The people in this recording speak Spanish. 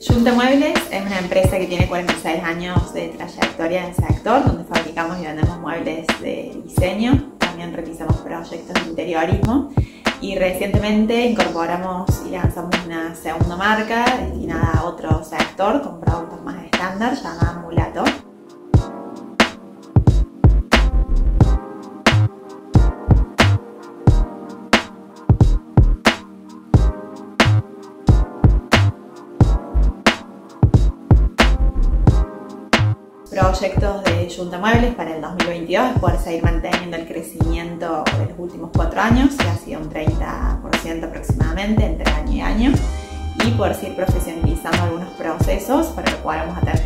Junta Muebles es una empresa que tiene 46 años de trayectoria en el sector, donde fabricamos y vendemos muebles de diseño, también realizamos proyectos de interiorismo y recientemente incorporamos y lanzamos una segunda marca destinada a otro sector con productos más estándar llamada Mulato. Proyectos de Junta Muebles para el 2022 es poder seguir manteniendo el crecimiento de los últimos cuatro años, que ha sido un 30% aproximadamente entre año y año, y poder seguir profesionalizando algunos procesos para lo cual vamos a tener